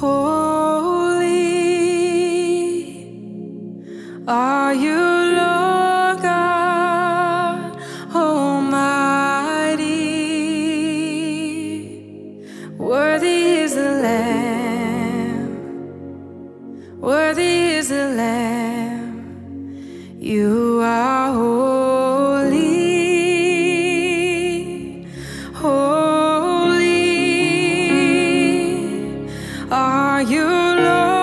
holy are you, Lord God Almighty. Worthy is the Lamb, worthy is the Lamb. You long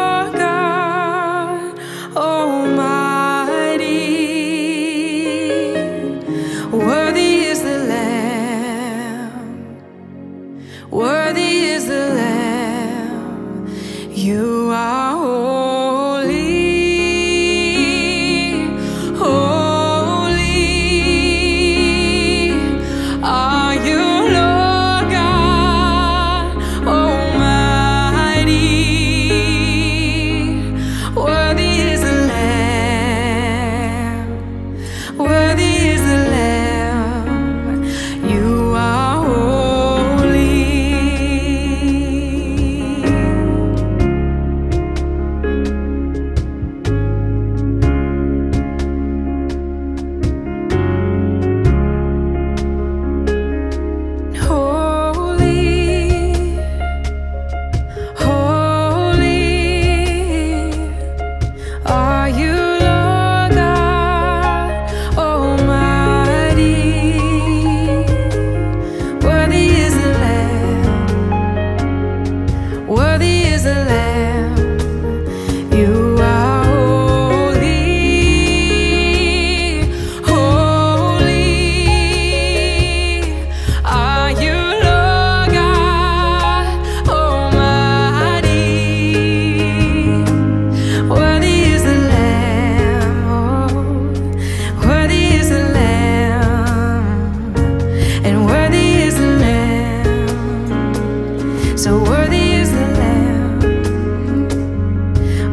So worthy is the Lamb.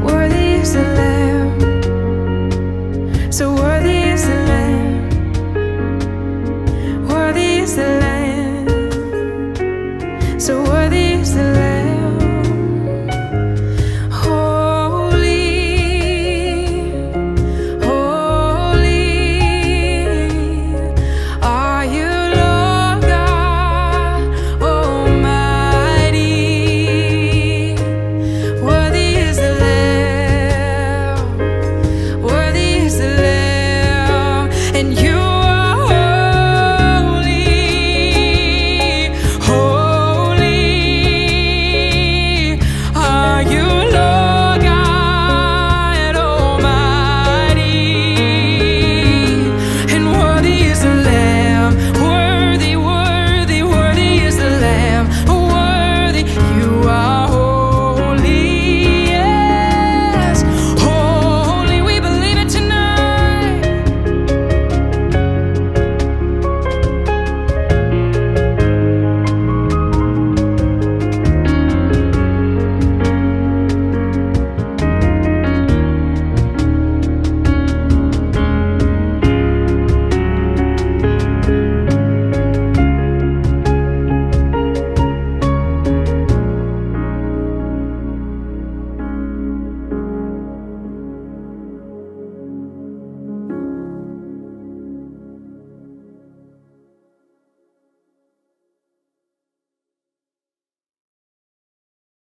Worthy is the Lamb. So worthy is the Lamb. Worthy is the Lamb. So worthy is the Lamb.